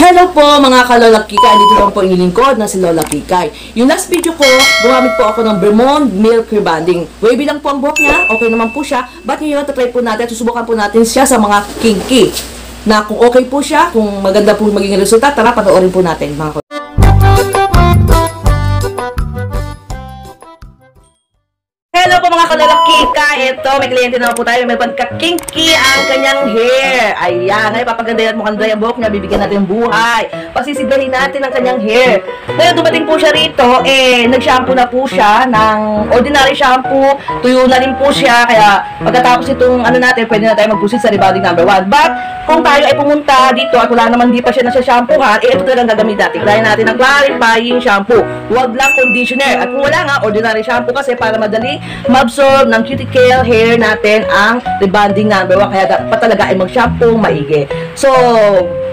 Hello po mga kalola Kikay, dito lang po inyong lingkod na si Lola Kikay. Yung last video ko, gumamit po ako ng Vermont Milk Rebanding. Wavy lang po ang buhok niya, okay naman po siya. But ngayon, try po natin, susubukan po natin siya sa mga kinky. Na kung okay po siya, kung maganda po magiging resulta, tara panoorin po natin mga Po mga kalalakika! Ito, may kliyente naman po tayo. May pagka-kinky ang kanyang hair. Ayan, ngayon papaganda yan mukhang dry ang buhok niya. Bibigyan natin buhay. Pagsisiglahin natin ang kanyang hair. Ngayon, dumating po siya rito. Eh, nag-shampoo na po siya ng ordinary shampoo. Tuyo na rin po siya. Kaya pagkatapos itong ano natin, pwede na tayo mag-proceed sa rebonding number 1. But, kung tayo ay pumunta dito at wala naman di pa siya nasa shampoohan, eh, ito talagang gagamit natin. Kaya natin ng clarifying shampoo. Huwag lang conditioner. At kung wala nga, ordinary shampoo kasi para madali ma-absorb ng cuticle hair natin ang rebonding number 1. Kaya dapat talaga ay mag-shampoo maigi. So,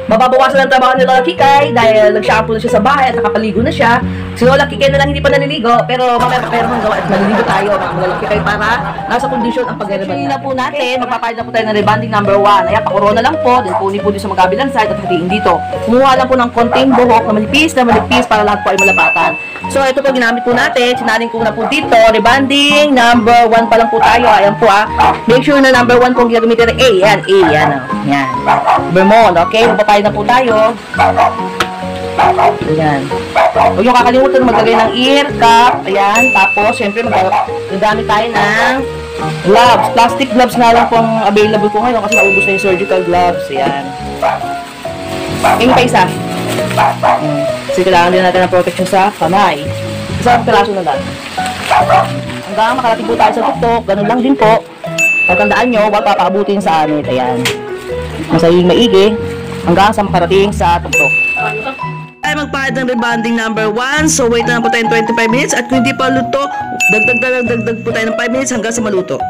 mababawasan ang trabaho ni Lola Kikay dahil nag-shampoo na siya sa bahay at nakapaligo na siya. Si Lola Kikay na lang hindi pa naliligo, pero mamaya pa pero gawa at maliligo tayo mga Lola Kikay para nasa kondisyon ang pag-rebond na po natin. Magpapayad na po tayo ng rebonding number 1. Ayan, pakorona lang po, then puni po din sa magkabilang side at hatiin dito. Kumuha lang po ng konting buhok na malipis na malipis para lahat po ay malapatan. So, ito po ginamit po natin. Sinaling ko na po dito. Rebonding number 1 pa lang po tayo. Ayan po ah. Make sure na number 1 po ang gagamitin ng A. Yan, A. Yan. Oh. Yan. Vermont. Okay, magpapayad na po tayo. Ayan. Huwag yung kakalimutan na maglagay ng ear cap. Ayan. Tapos, syempre, mag- gagamit tayo ng gloves. Plastic gloves nga lang pong available po ngayon kasi naubos na yung surgical gloves. Ayan. Yung pa isa. Hmm. Kasi kailangan din natin ng protection sa kamay. Isang piraso na lang. Hanggang makarating po tayo sa tuktok, ganun lang din po. Pagkandaan nyo, huwag papaabutin sa anit. Ayan. Masaying maigi hanggang sa makarating sa tuktok. Ay magpahid ng rebonding number 1. So wait na lang po tayo ng 25 minutes at kung hindi pa luto, dagdag dagdag dagdag po tayo ng 5 minutes hanggang sa maluto.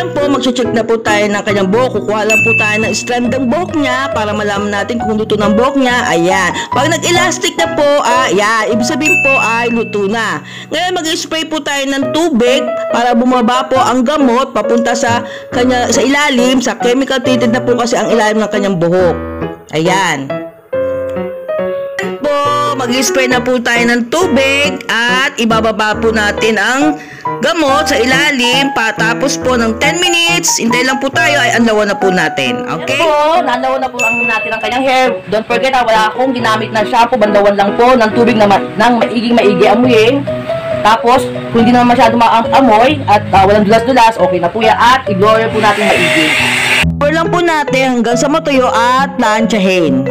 Ayan po, mag-check na po tayo ng kanyang buhok. Kukuha lang po tayo ng strand ng buhok niya para malaman natin kung luto ng buhok niya. Ayan. Pag nag-elastic na po, ah, yan. Ibig sabihin po ay luto na. Ngayon, mag-spray po tayo ng tubig para bumaba po ang gamot papunta sa kanya sa ilalim. Sa chemical treated na po kasi ang ilalim ng kanyang buhok. Ayan mag-spray na po tayo ng tubig at ibababa po natin ang gamot sa ilalim patapos po ng 10 minutes. Hintay lang po tayo ay anlawan na po natin. Okay? Yan po, nalawan na po ang natin ang kanyang hair. Don't forget na wala akong ginamit na shampoo, bandawan lang po ng tubig na ma- ng maiging maigi amuyin. Tapos, kung hindi naman masyado maamoy at uh, walang dulas-dulas, okay na po yan. At i-glory po natin maigi. Pour lang po natin hanggang sa matuyo at lansyahin.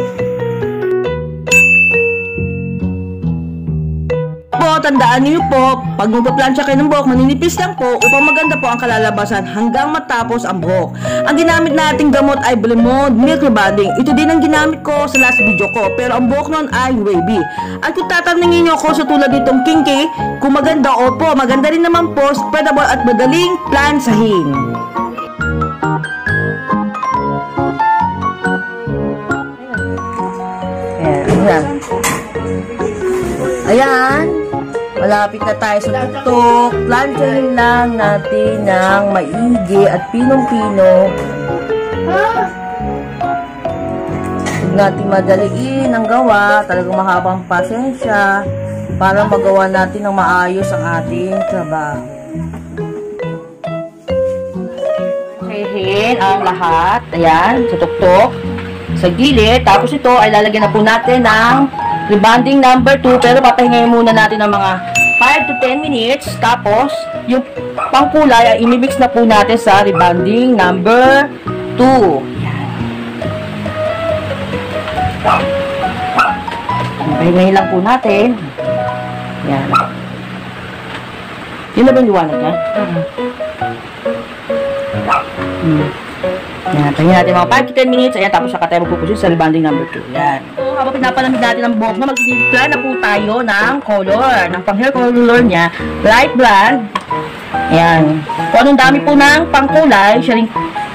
Po, tandaan niyo po, pag magpaplansya kayo ng buhok, maninipis lang po upang maganda po ang kalalabasan hanggang matapos ang buhok. Ang ginamit nating gamot ay Blemond Milk Rebonding. Ito din ang ginamit ko sa last video ko, pero ang buhok nun ay wavy. At kung tatanungin niyo ako sa tulad nitong kinky, kung maganda, opo, maganda rin naman po, spreadable at madaling plansahin. Ayan, ayan. Malapit na tayo sa tuktok. Planchahin lang natin ng maigi at pinong-pino. Huwag natin madaliin ang gawa. Talagang mahabang pasensya para magawa natin ng maayos ang ating trabaho. Chehin ang lahat. Ayan, sa tuktok. Sa gilid. Tapos ito ay lalagyan na po natin ng rebonding number 2 pero papahingayin muna natin ng mga 5 to 10 minutes. Tapos yung pangkulay ay imimix na po natin sa rebonding number 2 pahingayin lang po natin. Yan. Yun na ba yung liwanag niya? Hmm. Yan, tingnan natin mga 5 to 10 minutes. Ayan, tapos saka tayo magpupusin sa rebonding number 2. Yan. So, habang pinapalamig natin ang buhok na magtitimpla na po tayo ng color. Ng pang hair color niya, light blonde. Ayan. Kung anong dami po ng pangkulay, siya rin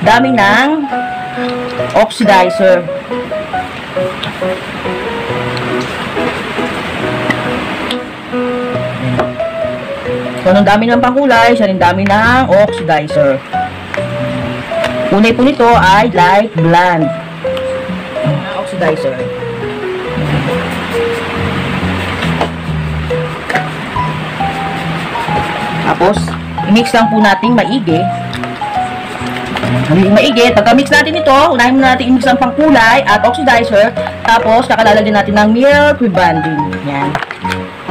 dami ng oxidizer. Kung anong dami ng pangkulay, siya rin dami ng oxidizer. Unay po nito ay light blonde. oxidizer. Tapos, i-mix lang po natin maigi. Maigi, maigi. Pagka-mix natin ito, unahin muna natin i-mix ang pangkulay at oxidizer. Tapos, nakalalagyan natin ng milk with banding. Yan.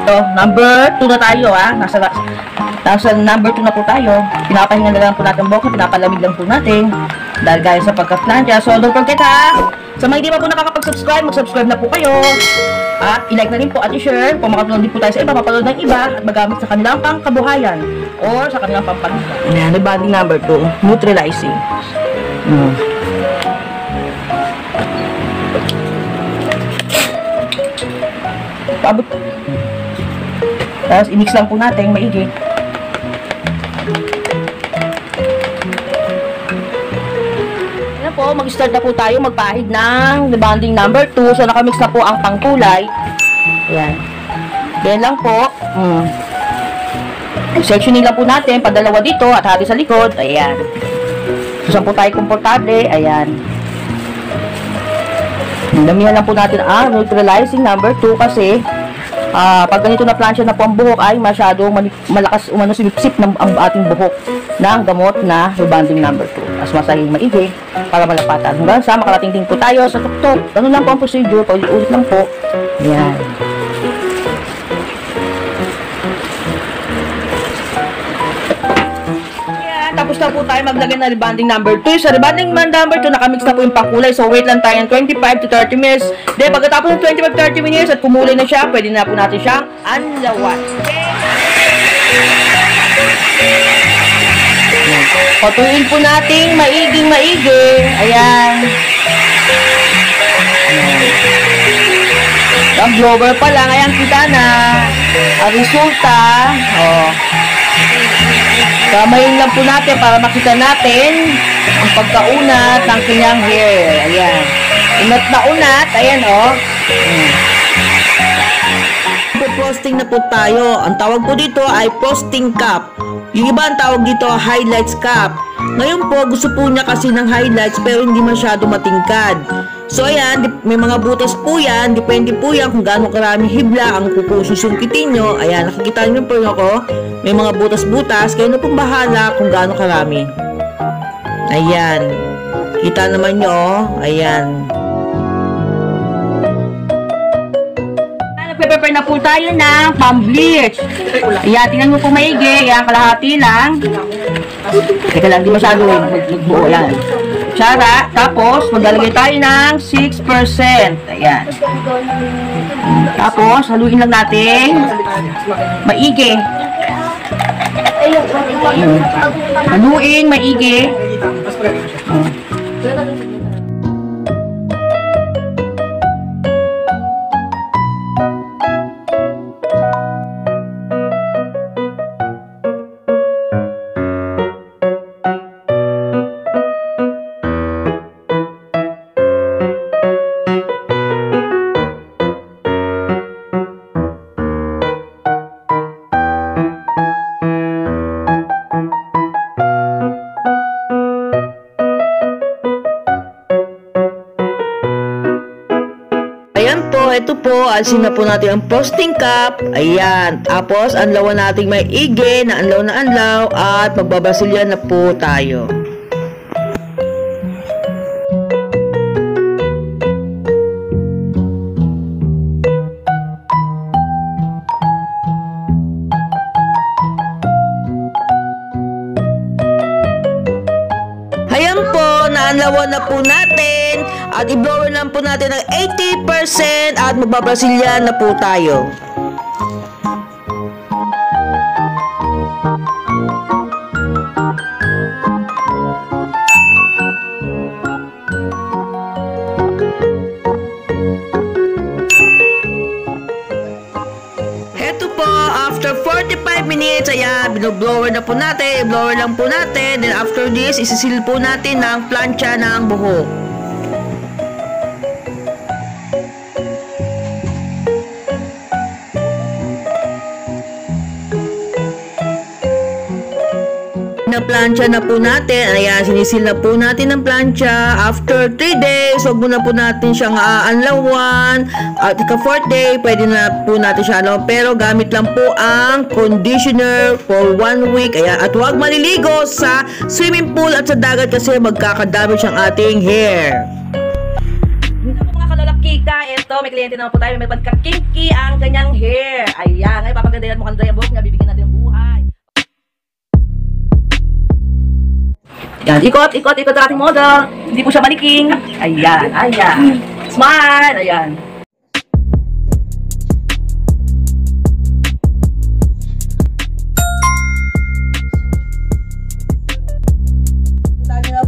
Ito, number 2 na tayo ah. Nasa, nasa number 2 na po tayo. Pinapahinga na lang po natin buhok, pinapalamig lang po natin. Dahil gaya sa pagka-plancha. So, don't forget ha, sa mga hindi pa po nakakapag-subscribe, mag-subscribe na po kayo. At i-like na rin po at i-share kung makapanood din po tayo sa iba, mapanood ng iba at magamit sa kanilang pangkabuhayan or sa kanilang pampalita. Ayan, rebonding number 2, neutralizing. Mm. Paabot. Tapos, i-mix lang po natin, maigi. Po, mag-start na po tayo magpahid ng rebonding number 2. So, nakamix na po ang pangkulay. Ayan. Yan lang po. Mm. Sectioning lang po natin, padalawa dito at hati sa likod. Ayan. So, saan po tayo komportable? Ayan. Damihan lang po natin ang neutralizing number 2 kasi ah pag ganito na plancha na po ang buhok ay masyado mali- malakas umano sipsip ng ang ating buhok ng gamot na rebonding number 2. As masahing maigi para malapatan. Hanggang sa makarating din po tayo sa tuktok. Ganun lang po ang procedure. Paulit-ulit lang po. Ayan, na po tayo maglagay ng rebonding number 2. Sa rebonding man number 2, nakamix na po yung pakulay. So, wait lang tayo ng 25 to 30 minutes. Then, pagkatapos ng 25 to 30 minutes at kumulay na siya, pwede na po natin siyang anlawan. Patuloyin po natin maiging maigi. Ayan. Ang blower pa lang, ayan kita na. Ang resulta, oh. Kamayin lang po natin para makita natin ang pagkaunat ng kanyang hair. Ayan. Unat na unat. Ayan, oh. Hmm. Posting na po tayo. Ang tawag po dito ay posting cap. Yung iba ang tawag dito highlights cap. Ngayon po, gusto po niya kasi ng highlights pero hindi masyado matingkad. So ayan, may mga butas po yan. Depende po yan kung gaano karami hibla ang kukusungkitin nyo. Ayan, nakikita niyo po ako. May mga butas-butas. Kayo na pong bahala kung gaano karami. Ayan. Kita naman nyo, oh. Ayan. Nagpe-prepare na po tayo ng pang-bleach. Ayan, tingnan mo po maigi. Ayan, kalahati lang. Teka lang, di masyado eh. Magbuo yan. Tsara. Tapos, maglalagay tayo ng 6%. Ayan. Tapos, haluin lang natin. Maigi. Ayan. Haluin, maigi. Po, alisin na po natin ang posting cap. Ayan, tapos anlawan natin may ige na anlaw na anlaw at magbabasilyan na po tayo. Ayan po, naanlawan na po natin at i-blower lang po natin ng 80% at magbabrasilyan na po tayo. After 45 minutes, ayan, binoblower na po natin, i-blower lang po natin, then after this, isisil po natin ng plancha ng buhok. Pinaplansya na po natin. Ayan, sinisil na po natin ang plancha. After 3 days, huwag muna po natin siyang aanlawan. At ika 4th day, pwede na po natin siya ano. Pero gamit lang po ang conditioner for 1 week. Ayan, at huwag maliligo sa swimming pool at sa dagat kasi magkakadamage ang ating hair. Kalalakika, ito, may kliyente naman po tayo, may pagka-kinky ang kanyang hair. Ayan, ngayon papagandayan mo Andrea buhok niya, bibigyan natin ng buhay. Yan, ikot, ikot, ikot ang ating model. Hindi po siya maniking. Ayan, ayan. Smile, ayan.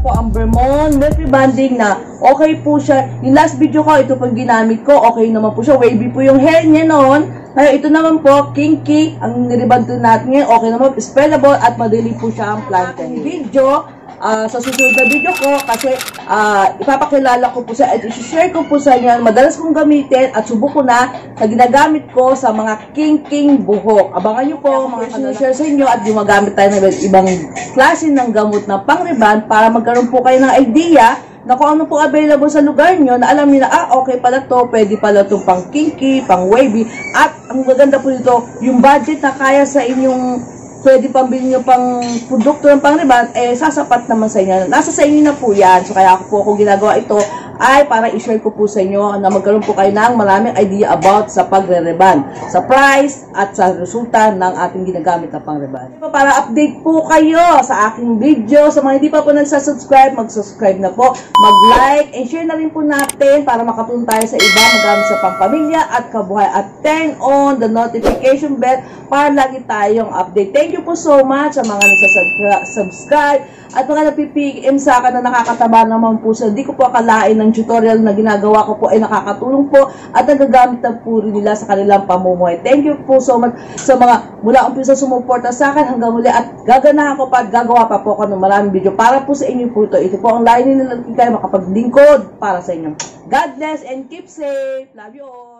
Po ang Vermont Milk Rebonding na okay po siya. Yung last video ko, ito pang ginamit ko, okay naman po siya. Wavy po yung hair niya noon. Kaya ito naman po, kinky, ang niriband natin ngayon, okay naman, spellable at madali po siya ang plantain. Video, ah, sa susunod na video ko, kasi ah, ipapakilala ko po sa, at isi-share ko po sa inyo, madalas kong gamitin at subok ko na na ginagamit ko sa mga kinking buhok. Abangan nyo po, mga sinishare sa inyo at gumagamit tayo ng ibang klase ng gamot na pang-reband para magkaroon po kayo ng idea na kung ano po available sa lugar nyo, na alam nyo na, ah, okay pala to, pwede pala to pang kinky, pang wavy, at ang maganda po dito, yung budget na kaya sa inyong pwede pambili nyo pang produkto ng pang-reband, eh, sasapat naman sa inyo. Nasa sa inyo na po yan. So, kaya ako po kung ginagawa ito, ay para i-share ko po sa inyo na magkaroon po kayo ng maraming idea about sa pagre-reband, sa price at sa resulta ng ating ginagamit na pang-reband. Para update po kayo sa aking video, sa mga hindi pa po nagsasubscribe, mag-subscribe na po, mag-like, and share na rin po natin para makatulong tayo sa iba magamit sa pangpamilya at kabuhay at turn on the notification bell para lagi tayong update. Thank you po so much sa mga nagsasubscribe at mga nagpipigim sa akin na nakakataba naman po sa hindi ko po akalain ng tutorial na ginagawa ko po ay nakakatulong po at nagagamit na po rin nila sa kanilang pamumuhay. Thank you po so much sa mga mula umpisa sumuporta sa akin hanggang muli at gaganahan ko pa at gagawa pa po ako ng maraming video para po sa inyo po ito. Ito po ang line nila kayo makapaglingkod para sa inyo. God bless and keep safe. Love you all.